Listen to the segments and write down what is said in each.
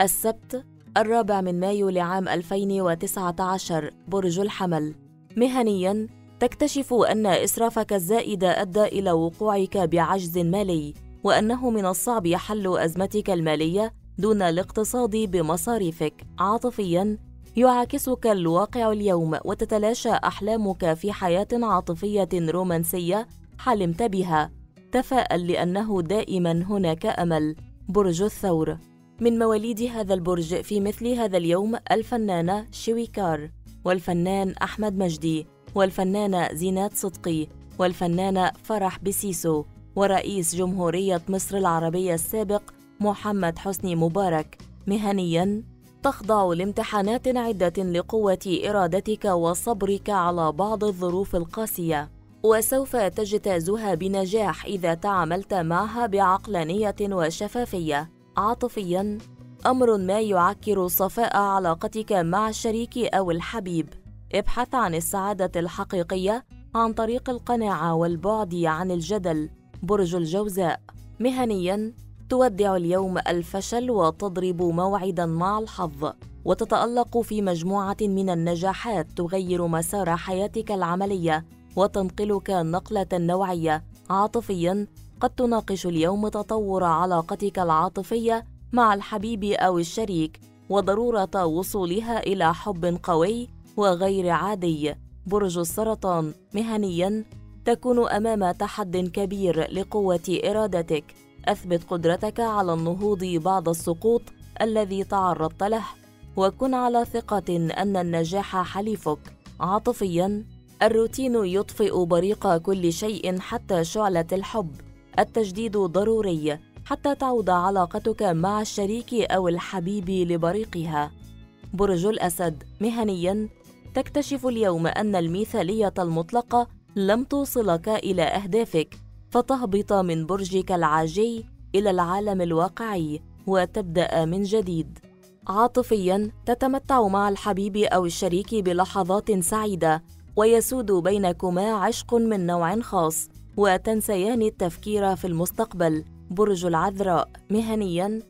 السبت الرابع من مايو لعام 2019 برج الحمل. مهنياً تكتشف أن إسرافك الزائد أدى إلى وقوعك بعجز مالي وأنه من الصعب حل أزمتك المالية دون الاقتصاد بمصاريفك. عاطفياً يعاكسك الواقع اليوم وتتلاشى أحلامك في حياة عاطفية رومانسية حلمت بها. تفاءل لأنه دائما هناك أمل. برج الثور. من مواليد هذا البرج في مثل هذا اليوم الفنانة شويكار والفنان أحمد مجدي والفنانة زينات صدقي والفنانة فرح بسيسو ورئيس جمهورية مصر العربية السابق محمد حسني مبارك. مهنياً تخضع لامتحانات عدة لقوة إرادتك وصبرك على بعض الظروف القاسية. وسوف تجتازها بنجاح إذا تعاملت معها بعقلانية وشفافية. عاطفياً أمر ما يعكر صفاء علاقتك مع الشريك أو الحبيب. ابحث عن السعادة الحقيقية عن طريق القناعة والبعد عن الجدل. برج الجوزاء. مهنياً تودع اليوم الفشل وتضرب موعدا مع الحظ وتتألق في مجموعة من النجاحات تغير مسار حياتك العملية وتنقلك نقلة نوعية. عاطفيا قد تناقش اليوم تطور علاقتك العاطفية مع الحبيب أو الشريك وضرورة وصولها إلى حب قوي وغير عادي. برج السرطان مهنيا تكون أمام تحد كبير لقوة إرادتك. أثبت قدرتك على النهوض بعد السقوط الذي تعرضت له. وكن على ثقة أن النجاح حليفك. عاطفيا الروتين يطفئ بريق كل شيء حتى شعلة الحب. التجديد ضروري حتى تعود علاقتك مع الشريك أو الحبيب لبريقها. برج الأسد مهنيا تكتشف اليوم أن المثاليه المطلقة لم توصلك إلى أهدافك فتهبط من برجك العاجي إلى العالم الواقعي وتبدأ من جديد. عاطفيا تتمتع مع الحبيب أو الشريك بلحظات سعيدة ويسود بينكما عشق من نوع خاص. وتنسيان التفكير في المستقبل. برج العذراء. مهنيا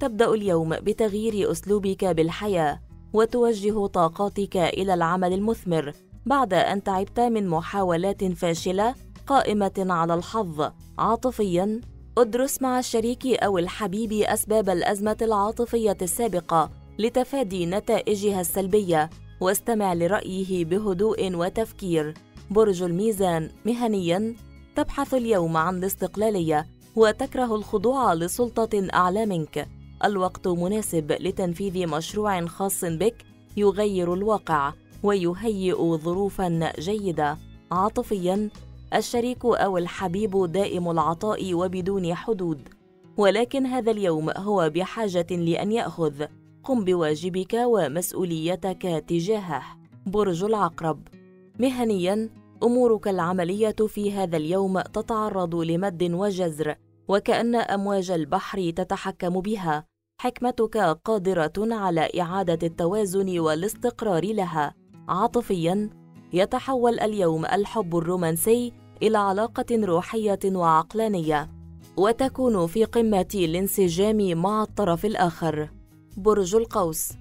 تبدأ اليوم بتغيير أسلوبك بالحياة وتوجه طاقاتك إلى العمل المثمر. بعد أن تعبت من محاولات فاشلة قائمة على الحظ. عاطفياً أدرس مع الشريك أو الحبيب أسباب الأزمة العاطفية السابقة لتفادي نتائجها السلبية. واستمع لرأيه بهدوء وتفكير. برج الميزان. مهنياً تبحث اليوم عن الاستقلالية وتكره الخضوع لسلطة أعلى منك. الوقت مناسب لتنفيذ مشروع خاص بك يغير الواقع ويهيئ ظروفا جيدة. عاطفيا الشريك أو الحبيب دائم العطاء وبدون حدود. ولكن هذا اليوم هو بحاجة لأن يأخذ. قم بواجبك ومسؤوليتك تجاهه. برج العقرب. مهنيا أمورك العملية في هذا اليوم تتعرض لمد وجزر وكأن أمواج البحر تتحكم بها. حكمتك قادرة على إعادة التوازن والاستقرار لها. عاطفيا يتحول اليوم الحب الرومانسي إلى علاقة روحية وعقلانية. وتكون في قمة الانسجام مع الطرف الآخر. برج القوس.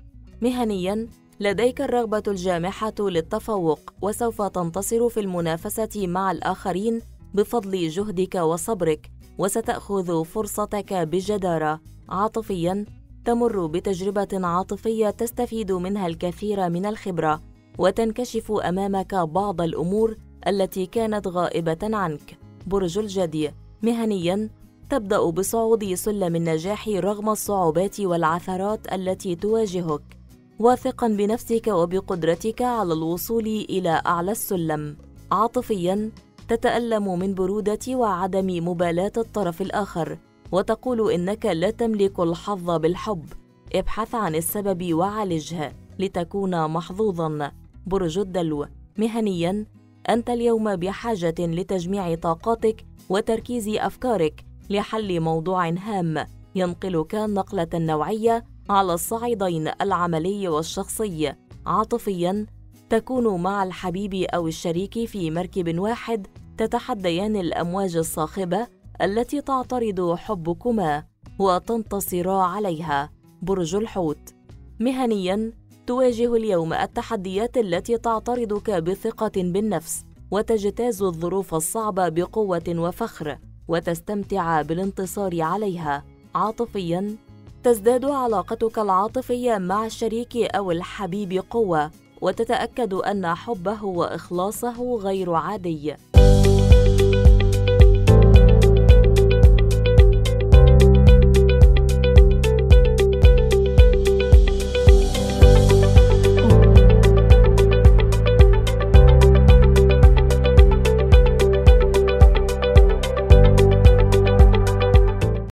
مهنيا لديك الرغبة الجامحة للتفوق وسوف تنتصر في المنافسة مع الآخرين بفضل جهدك وصبرك وستأخذ فرصتك بجدارة. عاطفيا تمر بتجربة عاطفية تستفيد منها الكثير من الخبرة وتنكشف أمامك بعض الأمور التي كانت غائبة عنك. برج الجدي. مهنيا تبدأ بصعود سلم النجاح رغم الصعوبات والعثرات التي تواجهك. واثقا بنفسك وبقدرتك على الوصول إلى أعلى السلم. عاطفيا تتألم من برودة وعدم مبالاة الطرف الآخر وتقول إنك لا تملك الحظ بالحب. ابحث عن السبب وعالجه لتكون محظوظا. برج الدلو. مهنيا أنت اليوم بحاجة لتجميع طاقاتك وتركيز أفكارك لحل موضوع هام ينقلك نقلة نوعية على الصعيدين العملي والشخصي. عاطفيا تكون مع الحبيب أو الشريك في مركب واحد تتحديان الأمواج الصاخبة التي تعترض حبكما وتنتصرا عليها. برج الحوت. مهنياً تواجه اليوم التحديات التي تعترضك بثقة بالنفس وتجتاز الظروف الصعبة بقوة وفخر وتستمتع بالانتصار عليها. عاطفياً تزداد علاقتك العاطفية مع الشريك أو الحبيب قوة وتتأكد أن حبه وإخلاصه غير عادي.